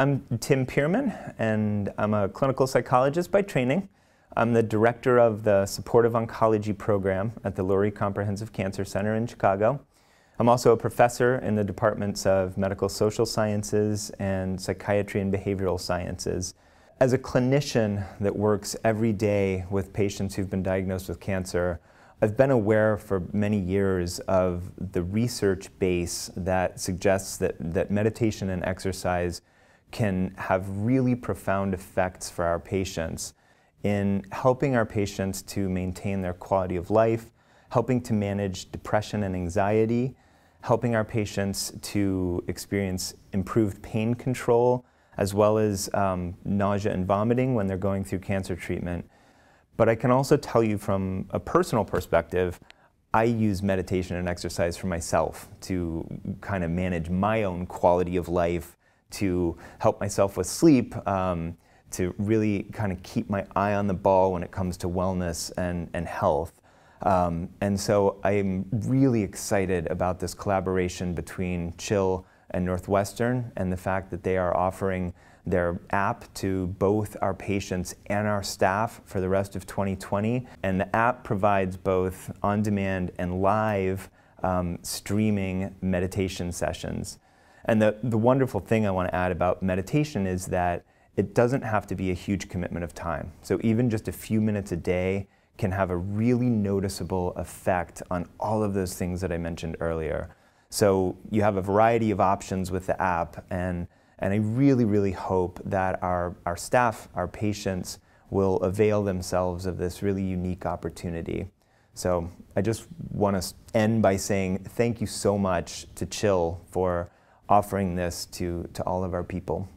I'm Tim Pearman, and I'm a clinical psychologist by training. I'm the director of the Supportive Oncology Program at the Lurie Comprehensive Cancer Center in Chicago. I'm also a professor in the departments of medical social sciences and psychiatry and behavioral sciences. As a clinician that works every day with patients who've been diagnosed with cancer, I've been aware for many years of the research base that suggests that, that meditation and exercise can have really profound effects for our patients in helping our patients to maintain their quality of life, helping to manage depression and anxiety, helping our patients to experience improved pain control, as well as um, nausea and vomiting when they're going through cancer treatment. But I can also tell you from a personal perspective, I use meditation and exercise for myself to kind of manage my own quality of life, to help myself with sleep. Um, to really kind of keep my eye on the ball when it comes to wellness and, and health. Um, and so I'm really excited about this collaboration between Chill and Northwestern and the fact that they are offering their app to both our patients and our staff for the rest of 2020. And the app provides both on demand and live um, streaming meditation sessions. And the, the wonderful thing I want to add about meditation is that it doesn't have to be a huge commitment of time. So even just a few minutes a day can have a really noticeable effect on all of those things that I mentioned earlier. So you have a variety of options with the app, and, and I really, really hope that our, our staff, our patients, will avail themselves of this really unique opportunity. So I just want to end by saying thank you so much to Chill for offering this to, to all of our people.